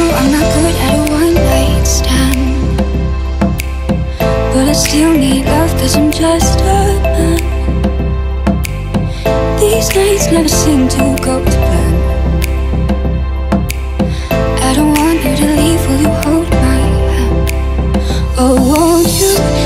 I'm not good at a one night stand. But I still need love cause I'm just a man. These nights never seem to go to plan. I don't want you to leave, will you hold my hand? Oh, won't you